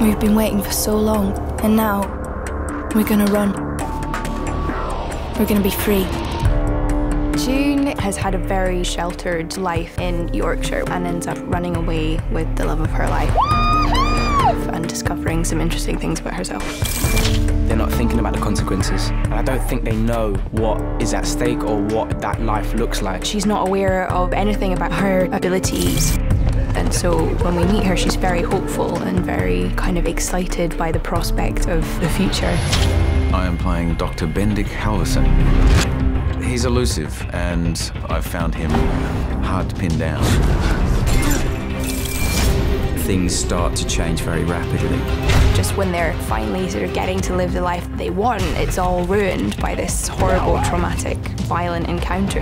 We've been waiting for so long, and now we're gonna run. We're gonna be free. June has had a very sheltered life in Yorkshire and ends up running away with the love of her life and discovering some interesting things about herself. They're not thinking about the consequences. And I don't think they know what is at stake or what that life looks like. She's not aware of anything about her abilities. And so when we meet her, she's very hopeful and very kind of excited by the prospect of the future. I am playing Dr. Bendik Halvorson. He's elusive, and I've found him hard to pin down. Things start to change very rapidly. Just when they're finally sort of getting to live the life they want, it's all ruined by this horrible, traumatic, violent encounter.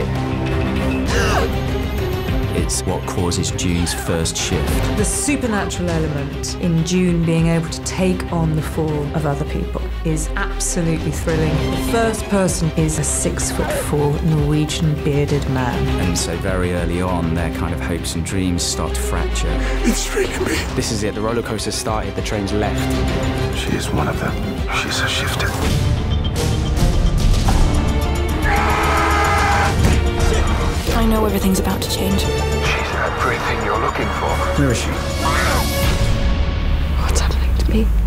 It's what causes June's first shift. The supernatural element in June being able to take on the form of other people is absolutely thrilling. The first person is a six foot four Norwegian bearded man. And so very early on, their kind of hopes and dreams start to fracture. It's freaking me. This is it. The roller coaster started. The train's left. She is one of them. She's a shifter. I know everything's about to change. She's everything you're looking for. Where is she? What's happening to me?